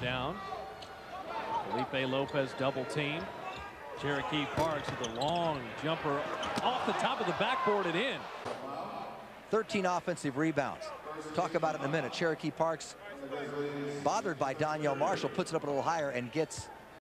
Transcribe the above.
Down. Felipe Lopez double team. Cherokee Parks with a long jumper off the top of the backboard and in. 13 offensive rebounds. Talk about it in a minute. Cherokee Parks, bothered by Donyell Marshall, puts it up a little higher and gets